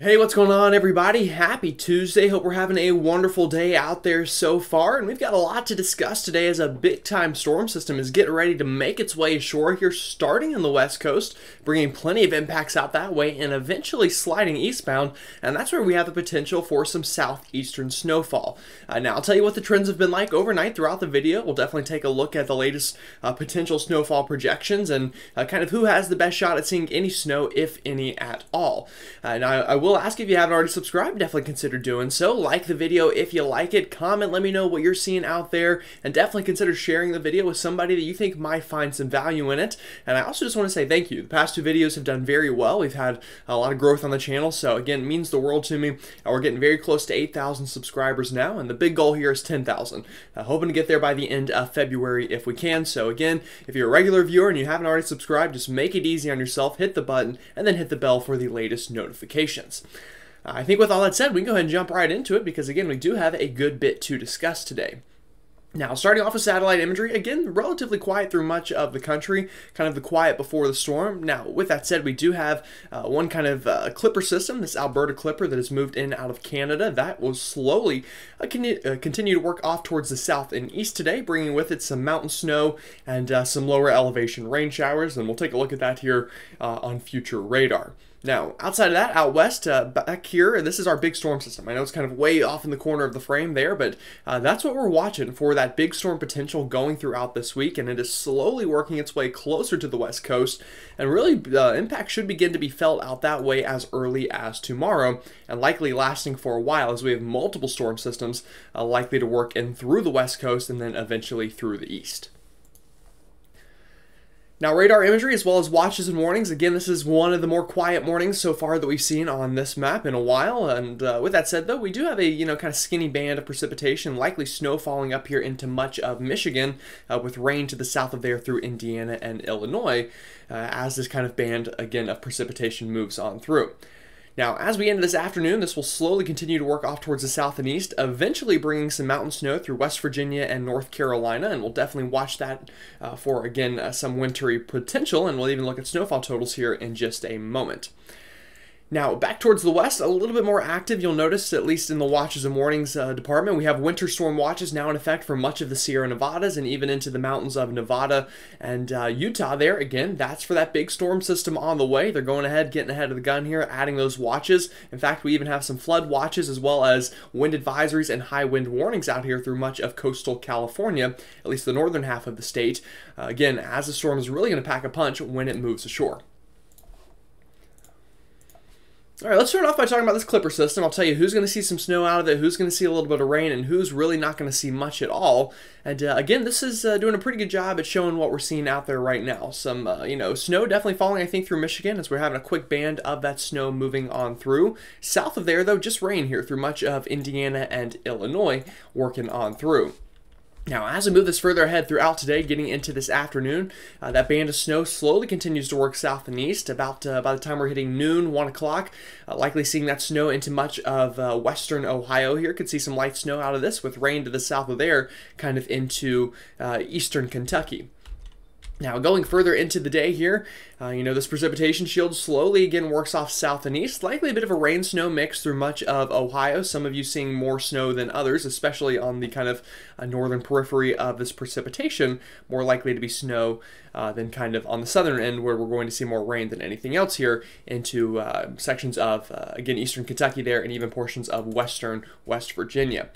Hey, what's going on, everybody? Happy Tuesday. Hope we're having a wonderful day out there so far. And we've got a lot to discuss today as a big time storm system is getting ready to make its way ashore here, starting in the west coast, bringing plenty of impacts out that way, and eventually sliding eastbound. And that's where we have the potential for some southeastern snowfall. Uh, now, I'll tell you what the trends have been like overnight throughout the video. We'll definitely take a look at the latest uh, potential snowfall projections and uh, kind of who has the best shot at seeing any snow, if any at all. Uh, now, I will ask if you haven't already subscribed, definitely consider doing so. Like the video if you like it, comment, let me know what you're seeing out there, and definitely consider sharing the video with somebody that you think might find some value in it. And I also just want to say thank you. The past two videos have done very well. We've had a lot of growth on the channel, so again, it means the world to me. And We're getting very close to 8,000 subscribers now, and the big goal here is 10,000. Uh, hoping to get there by the end of February if we can. So again, if you're a regular viewer and you haven't already subscribed, just make it easy on yourself, hit the button, and then hit the bell for the latest notifications. I think with all that said, we can go ahead and jump right into it because, again, we do have a good bit to discuss today. Now, starting off with satellite imagery, again, relatively quiet through much of the country, kind of the quiet before the storm. Now, with that said, we do have uh, one kind of uh, clipper system, this Alberta clipper that has moved in out of Canada. That will slowly uh, uh continue to work off towards the south and east today, bringing with it some mountain snow and uh, some lower elevation rain showers. And we'll take a look at that here uh, on future radar. Now, outside of that, out west, uh, back here, this is our big storm system. I know it's kind of way off in the corner of the frame there, but uh, that's what we're watching for that big storm potential going throughout this week, and it is slowly working its way closer to the west coast, and really the uh, impact should begin to be felt out that way as early as tomorrow, and likely lasting for a while as we have multiple storm systems uh, likely to work in through the west coast and then eventually through the east. Now, radar imagery as well as watches and warnings. Again, this is one of the more quiet mornings so far that we've seen on this map in a while. And uh, with that said, though, we do have a you know kind of skinny band of precipitation, likely snow falling up here into much of Michigan, uh, with rain to the south of there through Indiana and Illinois, uh, as this kind of band again of precipitation moves on through. Now, as we end this afternoon, this will slowly continue to work off towards the south and east, eventually bringing some mountain snow through West Virginia and North Carolina, and we'll definitely watch that uh, for, again, uh, some wintry potential, and we'll even look at snowfall totals here in just a moment. Now, back towards the west, a little bit more active. You'll notice, at least in the watches and warnings uh, department, we have winter storm watches now in effect for much of the Sierra Nevadas and even into the mountains of Nevada and uh, Utah. There, again, that's for that big storm system on the way. They're going ahead, getting ahead of the gun here, adding those watches. In fact, we even have some flood watches as well as wind advisories and high wind warnings out here through much of coastal California, at least the northern half of the state. Uh, again, as the storm is really going to pack a punch when it moves ashore. All right, let's start off by talking about this clipper system. I'll tell you who's going to see some snow out of it, who's going to see a little bit of rain, and who's really not going to see much at all. And uh, again, this is uh, doing a pretty good job at showing what we're seeing out there right now. Some, uh, you know, snow definitely falling, I think, through Michigan as we're having a quick band of that snow moving on through. South of there, though, just rain here through much of Indiana and Illinois working on through. Now, as we move this further ahead throughout today, getting into this afternoon, uh, that band of snow slowly continues to work south and east. About uh, by the time we're hitting noon, one o'clock, uh, likely seeing that snow into much of uh, western Ohio. Here could see some light snow out of this, with rain to the south of there, kind of into uh, eastern Kentucky. Now, going further into the day here, uh, you know, this precipitation shield slowly again works off south and east. Likely a bit of a rain snow mix through much of Ohio. Some of you seeing more snow than others, especially on the kind of uh, northern periphery of this precipitation. More likely to be snow uh, than kind of on the southern end where we're going to see more rain than anything else here into uh, sections of, uh, again, eastern Kentucky there and even portions of western West Virginia.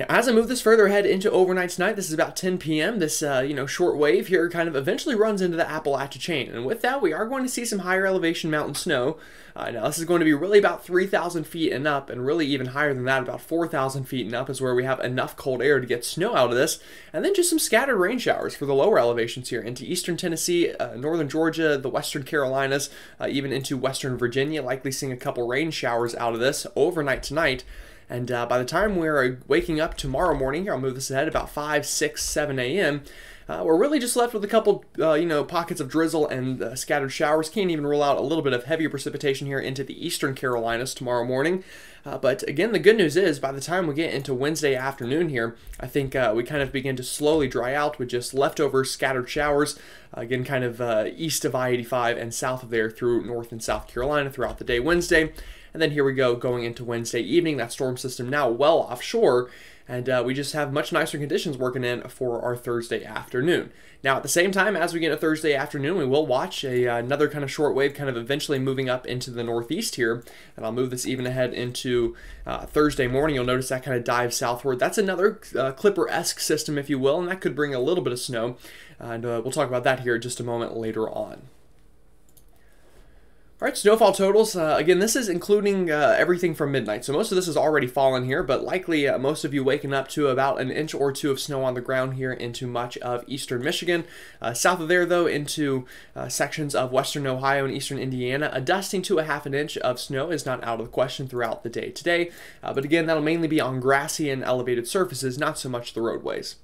Now, as I move this further ahead into overnight tonight, this is about 10 p.m. This, uh, you know, short wave here kind of eventually runs into the Appalachia chain. And with that, we are going to see some higher elevation mountain snow. Uh, now, this is going to be really about 3,000 feet and up, and really even higher than that, about 4,000 feet and up is where we have enough cold air to get snow out of this. And then just some scattered rain showers for the lower elevations here into eastern Tennessee, uh, northern Georgia, the western Carolinas, uh, even into western Virginia, likely seeing a couple rain showers out of this overnight tonight. And uh, by the time we're waking up tomorrow morning, here I'll move this ahead about 5, 6, 7 a.m., uh, we're really just left with a couple, uh, you know, pockets of drizzle and uh, scattered showers. Can't even rule out a little bit of heavier precipitation here into the eastern Carolinas tomorrow morning. Uh, but again, the good news is by the time we get into Wednesday afternoon here, I think uh, we kind of begin to slowly dry out with just leftover scattered showers. Uh, again, kind of uh, east of I 85 and south of there through North and South Carolina throughout the day Wednesday. And then here we go going into Wednesday evening. That storm system now well offshore and uh, we just have much nicer conditions working in for our Thursday afternoon. Now, at the same time, as we get a Thursday afternoon, we will watch a, uh, another kind of short wave kind of eventually moving up into the northeast here. And I'll move this even ahead into uh, Thursday morning. You'll notice that kind of dives southward. That's another uh, Clipper-esque system, if you will, and that could bring a little bit of snow. And uh, we'll talk about that here just a moment later on. All right, snowfall totals. Uh, again, this is including uh, everything from midnight. So most of this is already fallen here, but likely uh, most of you waking up to about an inch or two of snow on the ground here into much of eastern Michigan. Uh, south of there, though, into uh, sections of western Ohio and eastern Indiana, a dusting to a half an inch of snow is not out of the question throughout the day today. Uh, but again, that'll mainly be on grassy and elevated surfaces, not so much the roadways.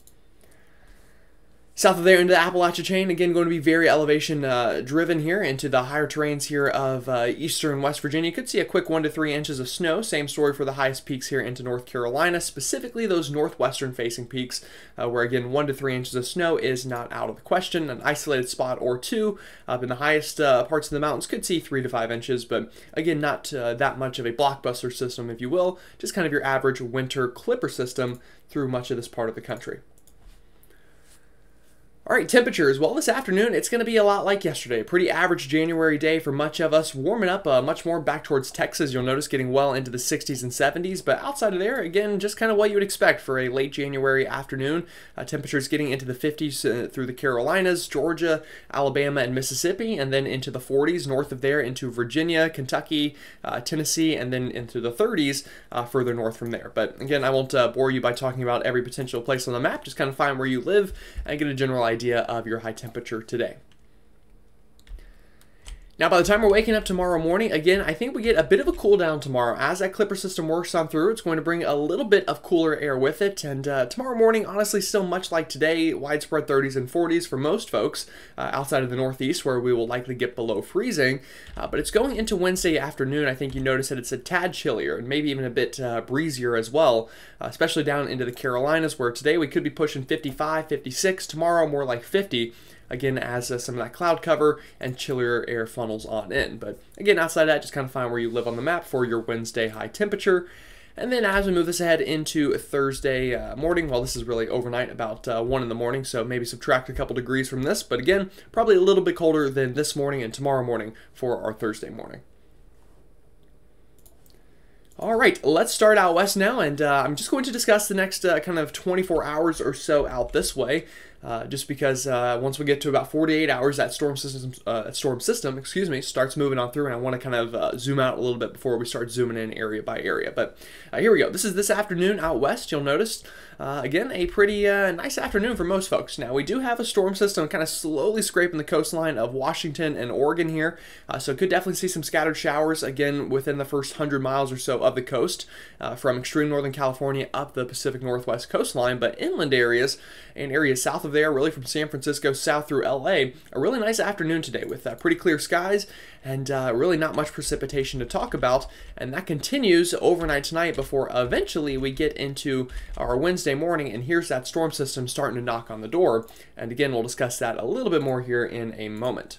South of there into the Appalachia chain, again going to be very elevation uh, driven here into the higher terrains here of uh, eastern West Virginia. You could see a quick one to three inches of snow. Same story for the highest peaks here into North Carolina, specifically those northwestern facing peaks, uh, where again one to three inches of snow is not out of the question. An isolated spot or two up in the highest uh, parts of the mountains could see three to five inches, but again not uh, that much of a blockbuster system, if you will. Just kind of your average winter clipper system through much of this part of the country. All right, temperatures. Well, this afternoon it's going to be a lot like yesterday. Pretty average January day for much of us. Warming up uh, much more back towards Texas. You'll notice getting well into the 60s and 70s. But outside of there, again, just kind of what you would expect for a late January afternoon. Uh, temperatures getting into the 50s uh, through the Carolinas, Georgia, Alabama, and Mississippi, and then into the 40s north of there into Virginia, Kentucky, uh, Tennessee, and then into the 30s uh, further north from there. But again, I won't uh, bore you by talking about every potential place on the map. Just kind of find where you live and get a general idea idea of your high temperature today. Now, by the time we're waking up tomorrow morning, again, I think we get a bit of a cool down tomorrow. As that Clipper system works on through, it's going to bring a little bit of cooler air with it. And uh, tomorrow morning, honestly, still much like today, widespread 30s and 40s for most folks uh, outside of the Northeast, where we will likely get below freezing. Uh, but it's going into Wednesday afternoon. I think you notice that it's a tad chillier and maybe even a bit uh, breezier as well, uh, especially down into the Carolinas, where today we could be pushing 55, 56, tomorrow more like 50 again as uh, some of that cloud cover and chillier air funnels on in. But again, outside of that, just kind of find where you live on the map for your Wednesday high temperature. And then as we move this ahead into Thursday uh, morning, well, this is really overnight, about uh, 1 in the morning, so maybe subtract a couple degrees from this. But again, probably a little bit colder than this morning and tomorrow morning for our Thursday morning. All right, let's start out west now, and uh, I'm just going to discuss the next uh, kind of 24 hours or so out this way. Uh, just because uh, once we get to about 48 hours, that storm system, uh, storm system, excuse me, starts moving on through, and I want to kind of uh, zoom out a little bit before we start zooming in area by area. But uh, here we go. This is this afternoon out west. You'll notice uh, again a pretty nice afternoon for most folks. Now we do have a storm system kind of slowly scraping the coastline of Washington and Oregon here, so could definitely see some scattered showers again within the first hundred miles or so of the coast, from extreme northern California up the Pacific Northwest coastline. But inland areas and areas south of there, really from San Francisco south through LA. A really nice afternoon today with uh, pretty clear skies and uh, really not much precipitation to talk about. And that continues overnight tonight before eventually we get into our Wednesday morning. And here's that storm system starting to knock on the door. And again, we'll discuss that a little bit more here in a moment.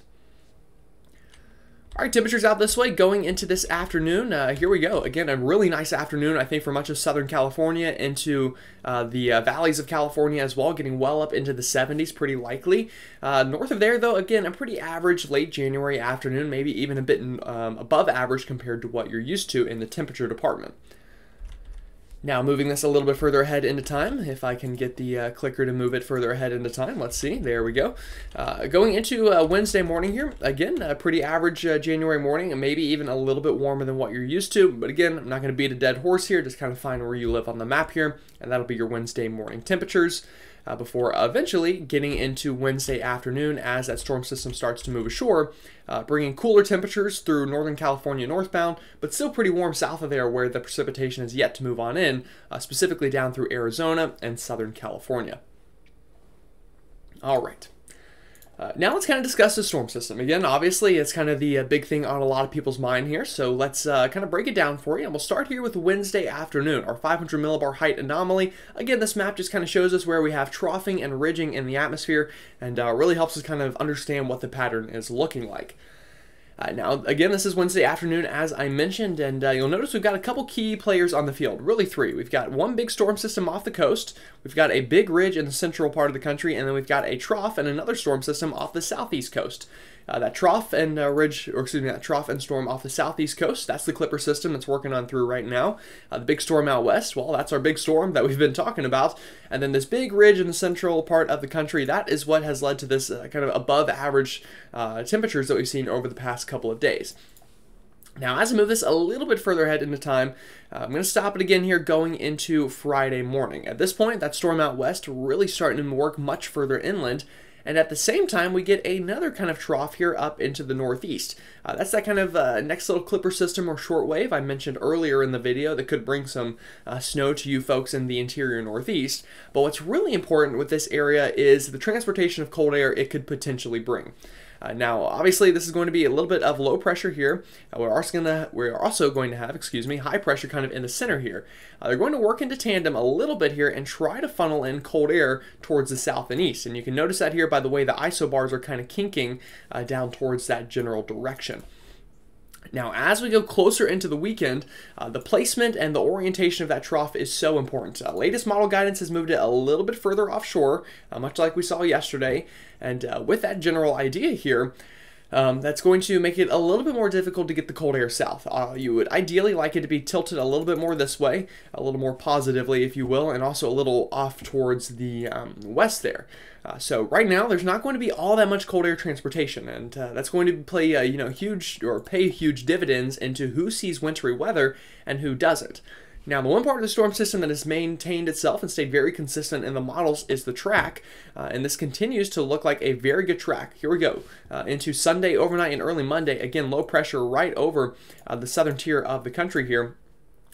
All right, temperatures out this way going into this afternoon. Uh, here we go. Again, a really nice afternoon, I think, for much of Southern California into uh, the uh, valleys of California as well, getting well up into the 70s, pretty likely. Uh, north of there, though, again, a pretty average late January afternoon, maybe even a bit um, above average compared to what you're used to in the temperature department. Now moving this a little bit further ahead into time, if I can get the uh, clicker to move it further ahead into time. Let's see, there we go. Uh, going into uh, Wednesday morning here, again, a pretty average uh, January morning, and maybe even a little bit warmer than what you're used to. But again, I'm not going to beat a dead horse here, just kind of find where you live on the map here, and that'll be your Wednesday morning temperatures uh, before eventually getting into Wednesday afternoon as that storm system starts to move ashore, uh, bringing cooler temperatures through Northern California northbound, but still pretty warm south of there where the precipitation is yet to move on in, uh, specifically down through Arizona and Southern California. All right. Uh, now let's kind of discuss the storm system. Again, obviously, it's kind of the uh, big thing on a lot of people's mind here, so let's uh, kind of break it down for you. And we'll start here with Wednesday afternoon, our 500 millibar height anomaly. Again, this map just kind of shows us where we have troughing and ridging in the atmosphere, and uh, really helps us kind of understand what the pattern is looking like. Uh, now, again, this is Wednesday afternoon, as I mentioned, and uh, you'll notice we've got a couple key players on the field. Really, three. We've got one big storm system off the coast, we've got a big ridge in the central part of the country, and then we've got a trough and another storm system off the southeast coast. Uh, that trough and uh, ridge, or excuse me, that trough and storm off the southeast coast, that's the Clipper system that's working on through right now. Uh, the big storm out west, well, that's our big storm that we've been talking about. And then this big ridge in the central part of the country, that is what has led to this uh, kind of above average uh, temperatures that we've seen over the past couple of days. Now, as I move this a little bit further ahead into time, uh, I'm going to stop it again here going into Friday morning. At this point, that storm out west really starting to work much further inland, and at the same time, we get another kind of trough here up into the northeast. Uh, that's that kind of uh, next little clipper system or shortwave I mentioned earlier in the video that could bring some uh, snow to you folks in the interior northeast. But what's really important with this area is the transportation of cold air it could potentially bring. Uh, now, obviously, this is going to be a little bit of low pressure here. Uh, we're also gonna we're also going to have, excuse me, high pressure kind of in the center here. Uh, they're going to work into tandem a little bit here and try to funnel in cold air towards the south and east. And you can notice that here by the way the isobars are kind of kinking uh, down towards that general direction. Now, as we go closer into the weekend, uh, the placement and the orientation of that trough is so important. Uh, latest model guidance has moved it a little bit further offshore, uh, much like we saw yesterday. And uh, with that general idea here, um, that's going to make it a little bit more difficult to get the cold air south. Uh, you would ideally like it to be tilted a little bit more this way, a little more positively, if you will, and also a little off towards the um, west there. Uh, so right now, there's not going to be all that much cold air transportation, and uh, that's going to play, you know, huge or pay huge dividends into who sees wintry weather and who doesn't. Now, the one part of the storm system that has maintained itself and stayed very consistent in the models is the track, uh, and this continues to look like a very good track. Here we go, uh, into Sunday, overnight, and early Monday. Again, low pressure right over uh, the southern tier of the country here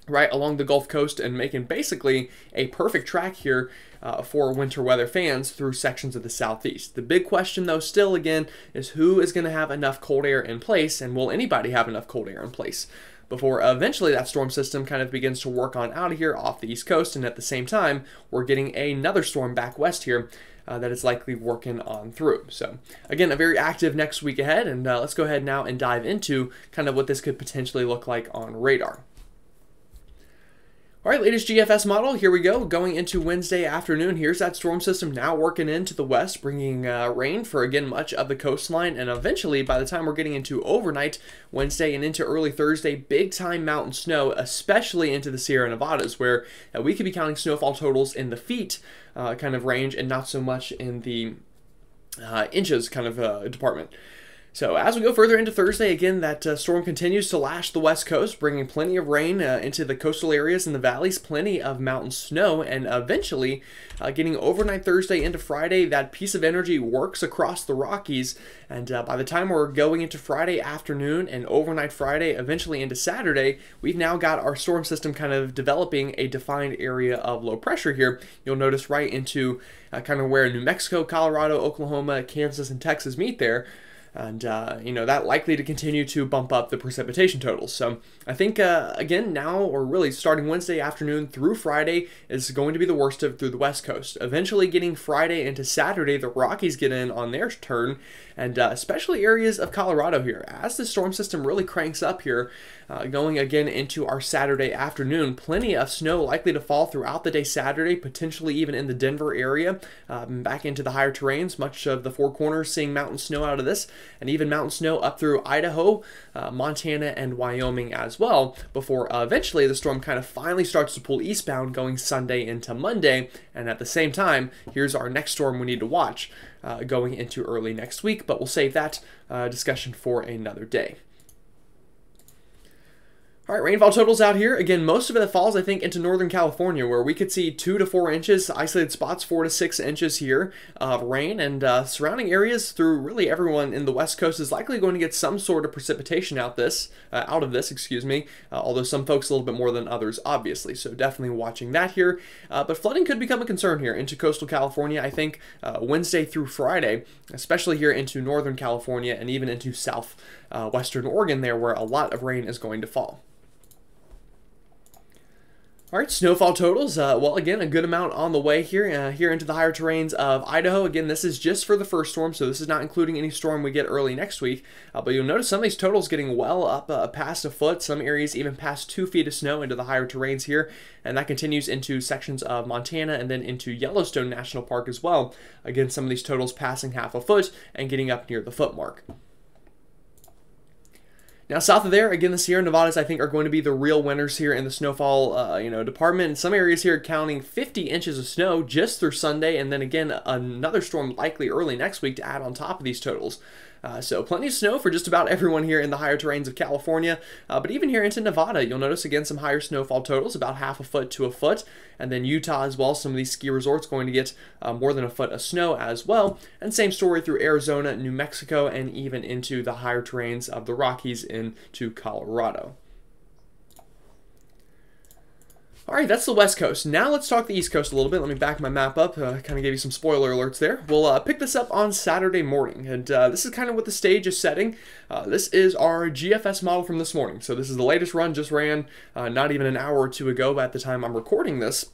right along the Gulf Coast and making basically a perfect track here uh, for winter weather fans through sections of the southeast. The big question, though, still again, is who is going to have enough cold air in place, and will anybody have enough cold air in place? Before eventually that storm system kind of begins to work on out of here off the east coast. And at the same time, we're getting another storm back west here uh, that is likely working on through. So again, a very active next week ahead. And uh, let's go ahead now and dive into kind of what this could potentially look like on radar. All right, latest GFS model, here we go. Going into Wednesday afternoon, here's that storm system now working into the west, bringing uh, rain for, again, much of the coastline. And eventually, by the time we're getting into overnight Wednesday and into early Thursday, big-time mountain snow, especially into the Sierra Nevadas, where uh, we could be counting snowfall totals in the feet uh, kind of range and not so much in the uh, inches kind of uh, department. So as we go further into Thursday, again, that uh, storm continues to lash the west coast, bringing plenty of rain uh, into the coastal areas and the valleys, plenty of mountain snow, and eventually uh, getting overnight Thursday into Friday, that piece of energy works across the Rockies, and uh, by the time we're going into Friday afternoon and overnight Friday, eventually into Saturday, we've now got our storm system kind of developing a defined area of low pressure here. You'll notice right into uh, kind of where New Mexico, Colorado, Oklahoma, Kansas, and Texas meet there and uh, you know that likely to continue to bump up the precipitation totals. So I think uh, again now, or really starting Wednesday afternoon through Friday, is going to be the worst of through the West Coast. Eventually, getting Friday into Saturday, the Rockies get in on their turn, and uh, especially areas of Colorado here as the storm system really cranks up here. Uh, going again into our Saturday afternoon, plenty of snow likely to fall throughout the day Saturday, potentially even in the Denver area, um, back into the higher terrains. Much of the Four Corners seeing mountain snow out of this and even mountain snow up through Idaho, uh, Montana, and Wyoming as well, before uh, eventually the storm kind of finally starts to pull eastbound going Sunday into Monday. And at the same time, here's our next storm we need to watch uh, going into early next week, but we'll save that uh, discussion for another day. All right, rainfall totals out here. Again, most of it falls, I think, into Northern California, where we could see two to four inches, isolated spots, four to six inches here of rain, and uh, surrounding areas through really everyone in the West Coast is likely going to get some sort of precipitation out this, uh, out of this, excuse me. Uh, although some folks a little bit more than others, obviously. So definitely watching that here. Uh, but flooding could become a concern here into coastal California. I think uh, Wednesday through Friday, especially here into Northern California and even into South uh, Western Oregon, there where a lot of rain is going to fall. All right, snowfall totals. Uh, well, again, a good amount on the way here, uh, here into the higher terrains of Idaho. Again, this is just for the first storm, so this is not including any storm we get early next week. Uh, but you'll notice some of these totals getting well up uh, past a foot. Some areas even past two feet of snow into the higher terrains here, and that continues into sections of Montana and then into Yellowstone National Park as well. Again, some of these totals passing half a foot and getting up near the foot mark. Now, south of there, again, the Sierra Nevadas, I think, are going to be the real winners here in the snowfall, uh, you know, department. In some areas here, counting 50 inches of snow just through Sunday, and then again, another storm likely early next week to add on top of these totals. Uh, so plenty of snow for just about everyone here in the higher terrains of California. Uh, but even here into Nevada, you'll notice again some higher snowfall totals, about half a foot to a foot. And then Utah as well, some of these ski resorts going to get uh, more than a foot of snow as well. And same story through Arizona, New Mexico, and even into the higher terrains of the Rockies into Colorado. All right, that's the West Coast. Now let's talk the East Coast a little bit. Let me back my map up. Uh, kind of gave you some spoiler alerts there. We'll uh, pick this up on Saturday morning, and uh, this is kind of what the stage is setting. Uh, this is our GFS model from this morning. So this is the latest run, just ran uh, not even an hour or two ago at the time I'm recording this.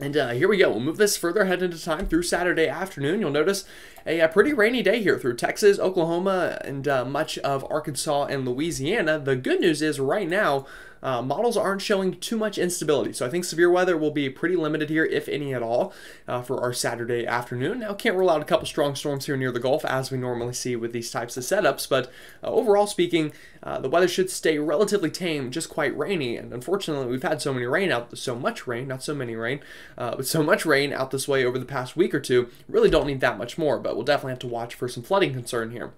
And uh, here we go. We'll move this further ahead into time through Saturday afternoon. You'll notice a, a pretty rainy day here through Texas, Oklahoma, and uh, much of Arkansas and Louisiana. The good news is right now, uh, models aren't showing too much instability. So I think severe weather will be pretty limited here, if any at all, uh, for our Saturday afternoon. Now, can't rule out a couple strong storms here near the Gulf, as we normally see with these types of setups, but uh, overall speaking, uh, the weather should stay relatively tame, just quite rainy. And unfortunately, we've had so many rain out, so much rain, not so many rain, uh, but so much rain out this way over the past week or two. Really don't need that much more, but we'll definitely have to watch for some flooding concern here.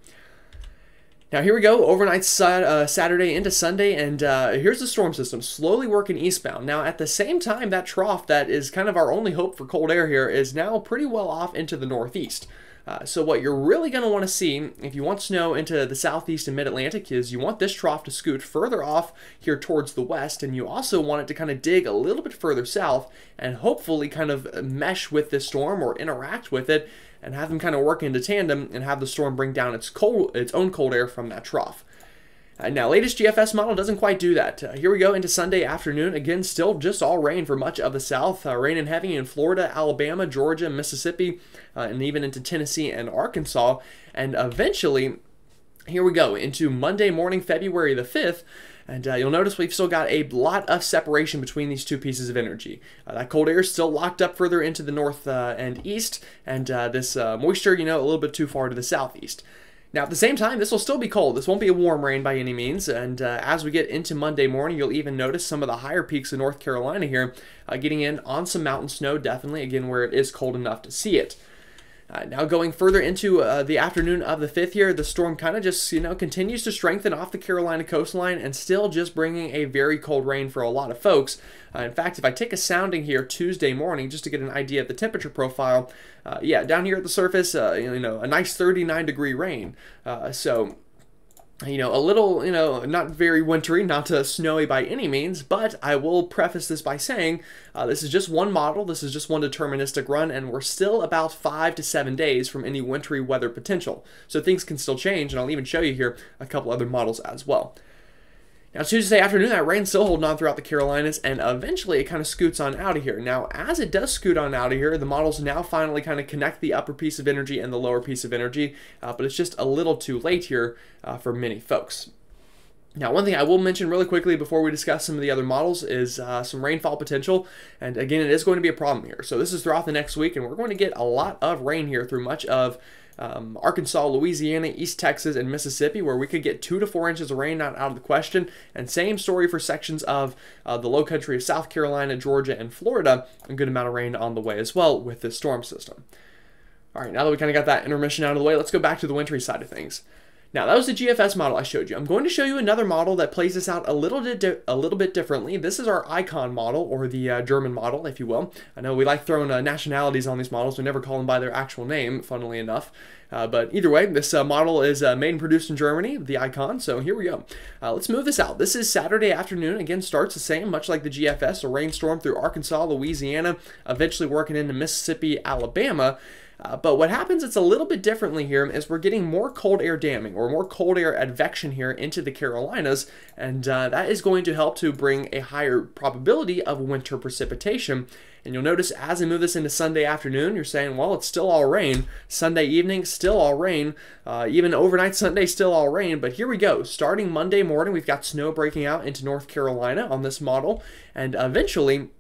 Now here we go, overnight uh, Saturday into Sunday, and uh, here's the storm system slowly working eastbound. Now at the same time, that trough that is kind of our only hope for cold air here is now pretty well off into the northeast. Uh, so what you're really going to want to see if you want snow into the southeast and mid-Atlantic is you want this trough to scoot further off here towards the west and you also want it to kind of dig a little bit further south and hopefully kind of mesh with this storm or interact with it and have them kind of work into tandem and have the storm bring down its cold, its own cold air from that trough. Uh, now, latest GFS model doesn't quite do that. Uh, here we go into Sunday afternoon. Again, still just all rain for much of the south. Uh, rain and heavy in Florida, Alabama, Georgia, Mississippi, uh, and even into Tennessee and Arkansas. And eventually, here we go into Monday morning, February the 5th. And uh, you'll notice we've still got a lot of separation between these two pieces of energy. Uh, that cold air is still locked up further into the north uh, and east, and uh, this moisture, you know, a little bit too far to the southeast. Now, at the same time, this will still be cold. This won't be a warm rain by any means. And uh, as we get into Monday morning, you'll even notice some of the higher peaks in North Carolina here uh, getting in on some mountain snow, definitely, again, where it is cold enough to see it. Uh, now going further into uh, the afternoon of the 5th here, the storm kind of just, you know, continues to strengthen off the Carolina coastline and still just bringing a very cold rain for a lot of folks. Uh, in fact, if I take a sounding here Tuesday morning just to get an idea of the temperature profile, uh, yeah, down here at the surface, uh, you know, a nice 39 degree rain. Uh, so you know, a little, you know, not very wintry, not uh, snowy by any means, but I will preface this by saying uh, this is just one model, this is just one deterministic run, and we're still about five to seven days from any wintry weather potential. So things can still change, and I'll even show you here a couple other models as well. Now, Tuesday afternoon, that rain still holding on throughout the Carolinas, and eventually it kind of scoots on out of here. Now, as it does scoot on out of here, the models now finally kind of connect the upper piece of energy and the lower piece of energy, uh, but it's just a little too late here uh, for many folks. Now, one thing I will mention really quickly before we discuss some of the other models is uh, some rainfall potential. And again, it is going to be a problem here. So this is throughout the next week, and we're going to get a lot of rain here through much of um, Arkansas, Louisiana, East Texas, and Mississippi, where we could get two to four inches of rain not out of the question. And same story for sections of uh, the low country of South Carolina, Georgia, and Florida. A good amount of rain on the way as well with this storm system. All right, now that we kind of got that intermission out of the way, let's go back to the wintry side of things. Now that was the GFS model I showed you. I'm going to show you another model that plays this out a little bit a little bit differently. This is our icon model, or the uh, German model, if you will. I know we like throwing uh, nationalities on these models. We never call them by their actual name, funnily enough. Uh, but either way, this uh, model is uh, made and produced in Germany, the Icon. So here we go. Uh, let's move this out. This is Saturday afternoon. Again, starts the same, much like the GFS, a rainstorm through Arkansas, Louisiana, eventually working into Mississippi, Alabama. Uh, but what happens, it's a little bit differently here, is we're getting more cold air damming or more cold air advection here into the Carolinas, and uh, that is going to help to bring a higher probability of winter precipitation. And you'll notice as I move this into Sunday afternoon, you're saying, well, it's still all rain. Sunday evening, still all rain. Uh, even overnight Sunday, still all rain. But here we go. Starting Monday morning, we've got snow breaking out into North Carolina on this model. And eventually,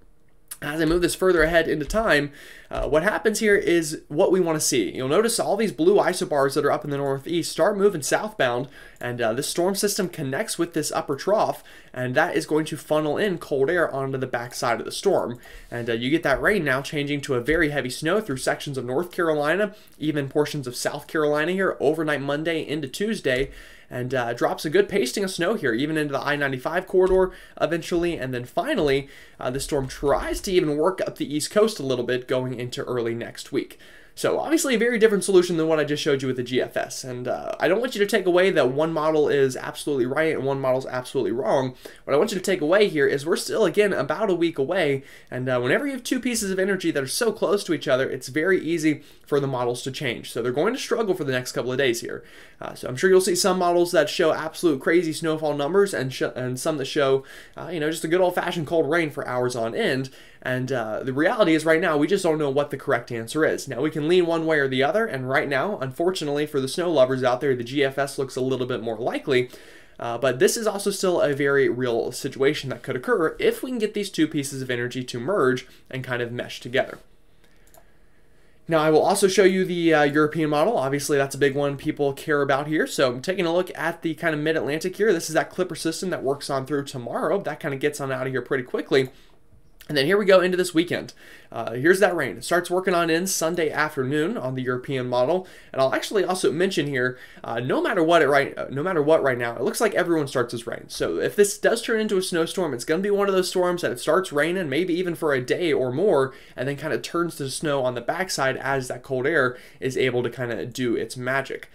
as I move this further ahead into time, uh, what happens here is what we want to see. You'll notice all these blue isobars that are up in the northeast start moving southbound, and uh, this storm system connects with this upper trough, and that is going to funnel in cold air onto the backside of the storm. And uh, you get that rain now changing to a very heavy snow through sections of North Carolina, even portions of South Carolina here, overnight Monday into Tuesday and uh, drops a good pasting of snow here, even into the I 95 corridor eventually. And then finally, uh, the storm tries to even work up the east coast a little bit going into early next week. So obviously a very different solution than what I just showed you with the GFS. And uh, I don't want you to take away that one model is absolutely right and one model is absolutely wrong. What I want you to take away here is we're still, again, about a week away. And uh, whenever you have two pieces of energy that are so close to each other, it's very easy for the models to change. So they're going to struggle for the next couple of days here. Uh, so I'm sure you'll see some models that show absolute crazy snowfall numbers and, and some that show, uh, you know, just a good old-fashioned cold rain for hours on end. And uh, the reality is right now, we just don't know what the correct answer is. Now, we can lean one way or the other, and right now, unfortunately for the snow lovers out there, the GFS looks a little bit more likely. Uh, but this is also still a very real situation that could occur if we can get these two pieces of energy to merge and kind of mesh together. Now, I will also show you the uh, European model. Obviously, that's a big one people care about here. So I'm taking a look at the kind of mid-Atlantic here. This is that Clipper system that works on through tomorrow. That kind of gets on out of here pretty quickly. And then here we go into this weekend. Uh, here's that rain. It starts working on in Sunday afternoon on the European model. And I'll actually also mention here, uh, no matter what it right, no matter what right now, it looks like everyone starts as rain. So if this does turn into a snowstorm, it's going to be one of those storms that it starts raining, maybe even for a day or more, and then kind of turns to snow on the backside as that cold air is able to kind of do its magic.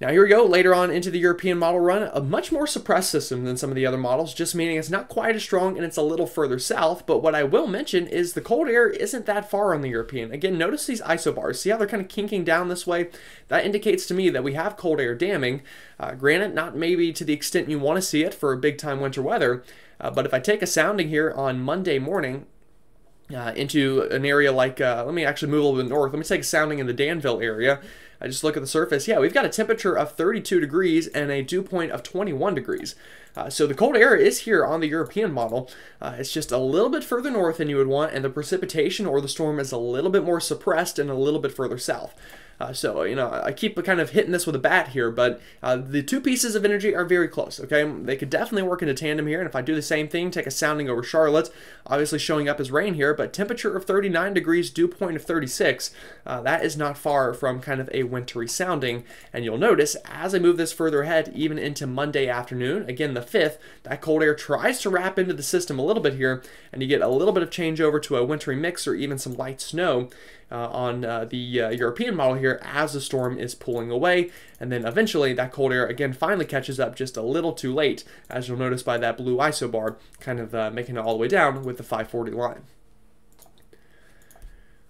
Now here we go, later on into the European model run, a much more suppressed system than some of the other models, just meaning it's not quite as strong and it's a little further south, but what I will mention is the cold air isn't that far on the European. Again, notice these isobars. See how they're kind of kinking down this way? That indicates to me that we have cold air damming. Uh, granted, not maybe to the extent you want to see it for a big time winter weather, uh, but if I take a sounding here on Monday morning, uh, into an area like, uh, let me actually move a little bit north. Let me take a sounding in the Danville area. I just look at the surface. Yeah, we've got a temperature of 32 degrees and a dew point of 21 degrees. Uh, so the cold air is here on the European model. Uh, it's just a little bit further north than you would want, and the precipitation or the storm is a little bit more suppressed and a little bit further south. Uh, so, you know, I keep kind of hitting this with a bat here, but uh, the two pieces of energy are very close, okay? They could definitely work into tandem here, and if I do the same thing, take a sounding over Charlotte, obviously showing up as rain here, but temperature of 39 degrees, dew point of 36, uh, that is not far from kind of a wintry sounding, and you'll notice as I move this further ahead, even into Monday afternoon, again, the 5th, that cold air tries to wrap into the system a little bit here, and you get a little bit of changeover to a wintry mix or even some light snow, uh, on uh, the uh, European model here as the storm is pulling away. And then eventually that cold air again finally catches up just a little too late, as you'll notice by that blue isobar kind of uh, making it all the way down with the 540 line.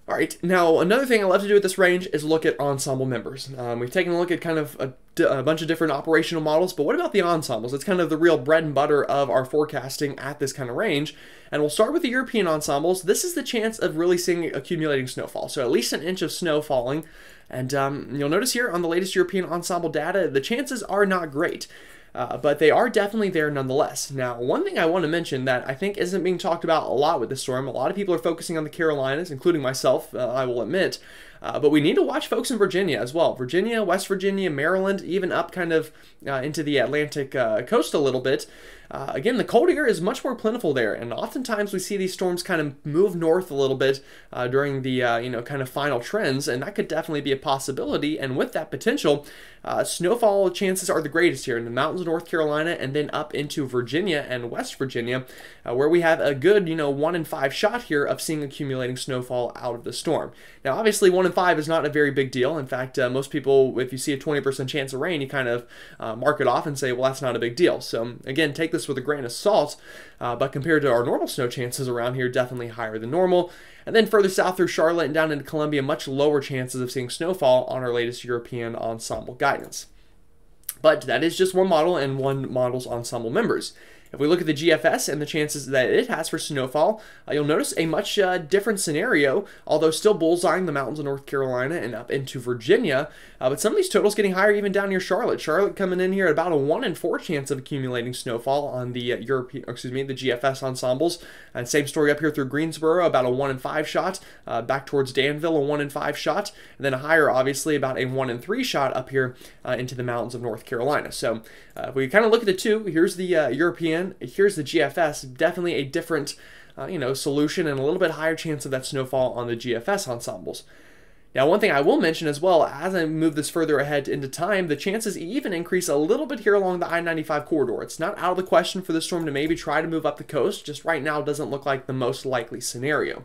All right, now another thing I love to do with this range is look at ensemble members. Um, we've taken a look at kind of a, a, bunch of different operational models, but what about the ensembles? It's kind of the real bread and butter of our forecasting at this kind of range. And we'll start with the European ensembles. This is the chance of really seeing accumulating snowfall. So at least an inch of snow falling. And um, you'll notice here on the latest European ensemble data, the chances are not great. Uh, but they are definitely there nonetheless. Now, one thing I want to mention that I think isn't being talked about a lot with this storm, a lot of people are focusing on the Carolinas, including myself, uh, I will admit, uh, but we need to watch folks in Virginia as well. Virginia, West Virginia, Maryland, even up kind of uh, into the Atlantic uh, coast a little bit. Uh, again, the cold air is much more plentiful there, and oftentimes we see these storms kind of move north a little bit uh, during the uh, you know kind of final trends, and that could definitely be a possibility. And with that potential, uh, snowfall chances are the greatest here in the mountains of North Carolina, and then up into Virginia and West Virginia, uh, where we have a good you know one in five shot here of seeing accumulating snowfall out of the storm. Now, obviously, one in five is not a very big deal. In fact, uh, most people, if you see a 20% chance of rain, you kind of mark it off and say, well, that's not a big deal. So again, take this with a grain of salt, uh, but compared to our normal snow chances around here, definitely higher than normal. And then further south through Charlotte and down into Columbia, much lower chances of seeing snowfall on our latest European ensemble guidance. But that is just one model and one model's ensemble members. If we look at the GFS and the chances that it has for snowfall, uh, you'll notice a much uh, different scenario, although still bullseyeing the mountains of North Carolina and up into Virginia. Uh, but some of these totals getting higher even down near Charlotte. Charlotte coming in here at about a 1 in 4 chance of accumulating snowfall on the uh, European, excuse me, the GFS ensembles. And same story up here through Greensboro, about a 1 in 5 shot. Uh, back towards Danville, a 1 in 5 shot. And then a higher, obviously, about a 1 in 3 shot up here uh, into the mountains of North Carolina. So if we kind of look at the two, here's the European here's the GFS. Definitely a different, uh, you know, solution and a little bit higher chance of that snowfall on the GFS ensembles. Now, one thing I will mention as well, as I move this further ahead into time, the chances even increase a little bit here along the I-95 corridor. It's not out of the question for the storm to maybe try to move up the coast, just right now doesn't look like the most likely scenario.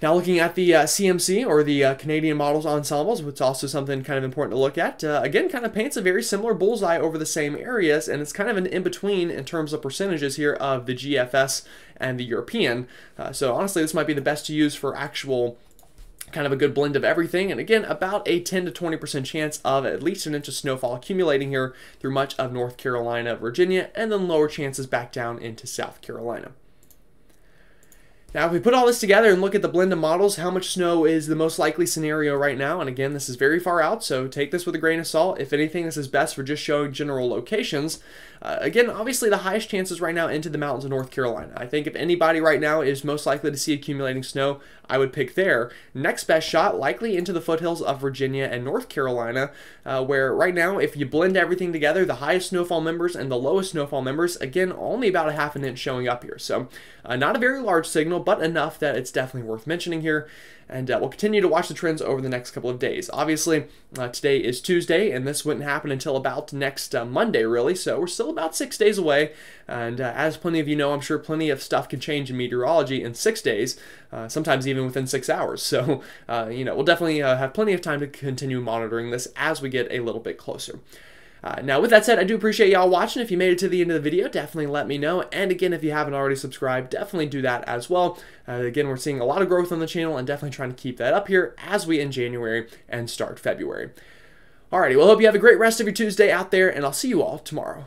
Now looking at the uh, CMC or the uh, Canadian Models Ensembles, which is also something kind of important to look at, uh, again kind of paints a very similar bullseye over the same areas and it's kind of an in-between in terms of percentages here of the GFS and the European. Uh, so honestly this might be the best to use for actual kind of a good blend of everything and again about a 10 to 20% chance of at least an inch of snowfall accumulating here through much of North Carolina, Virginia, and then lower chances back down into South Carolina. Now, if we put all this together and look at the blend of models, how much snow is the most likely scenario right now? And again, this is very far out, so take this with a grain of salt. If anything, this is best for just showing general locations. Uh, again, obviously the highest chances right now into the mountains of North Carolina. I think if anybody right now is most likely to see accumulating snow, I would pick there. Next best shot, likely into the foothills of Virginia and North Carolina, uh, where right now, if you blend everything together, the highest snowfall members and the lowest snowfall members, again, only about a half an inch showing up here. So uh, not a very large signal, but enough that it's definitely worth mentioning here and uh, we'll continue to watch the trends over the next couple of days. Obviously, uh, today is Tuesday, and this wouldn't happen until about next uh, Monday, really, so we're still about six days away, and uh, as plenty of you know, I'm sure plenty of stuff can change in meteorology in six days, uh, sometimes even within six hours, so, uh, you know, we'll definitely have plenty of time to continue monitoring this as we get a little bit closer. Uh, now, with that said, I do appreciate y'all watching. If you made it to the end of the video, definitely let me know. And again, if you haven't already subscribed, definitely do that as well. Uh, again, we're seeing a lot of growth on the channel and definitely trying to keep that up here as we end January and start February. Alrighty, well, hope you have a great rest of your Tuesday out there, and I'll see you all tomorrow.